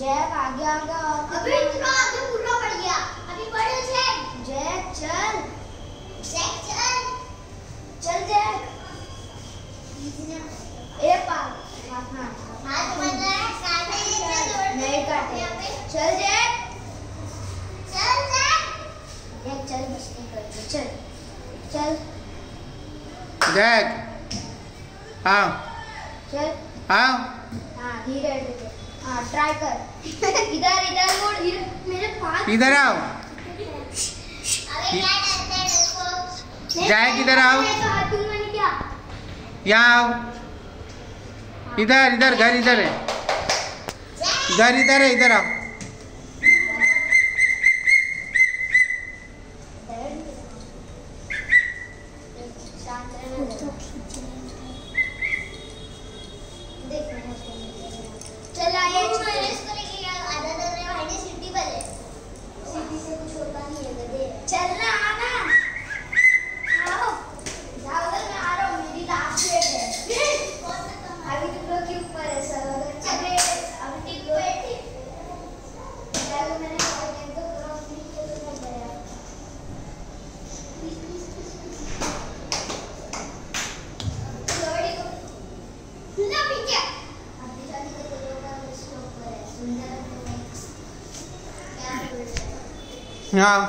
Jack आगे आ गया और अभी इतना आगे पूरा पड़ गया। अभी बढ़ो जैक जैक चल। जैक चल। चल जैक ए पाप हाथ ना हाथ मत लगा काटे इतना ज़ोर नहीं काटे। चल जैक चल जैक जैक चल बस नहीं करते। चल। चल। जैक आओ हाँ। चल। आओ हाँ धीरे धीरे हाँ, ट्राई कर। इधर इधर इधर मेरे पास इधर आओ। जाए किधर आओ? तो यहाँ आओ। इधर इधर घर इधर है। घर इधर है इधर आओ। College 你看